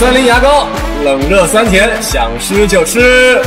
森林牙膏，冷热酸甜，想吃就吃。